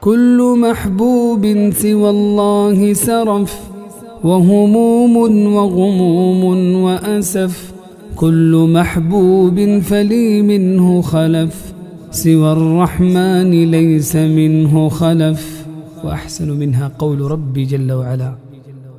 كل محبوب سوى الله سرف وهموم وغموم وأسف. كل محبوب فلي منه خلف سوى الرحمن ليس منه خلف. وأحسن منها قول ربي جل وعلا.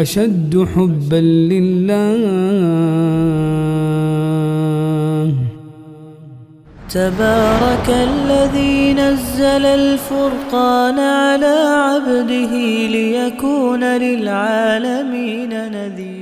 أشد حبا لله. تبارك الذي نزل الفرقان على عبده ليكون للعالمين نذيراً.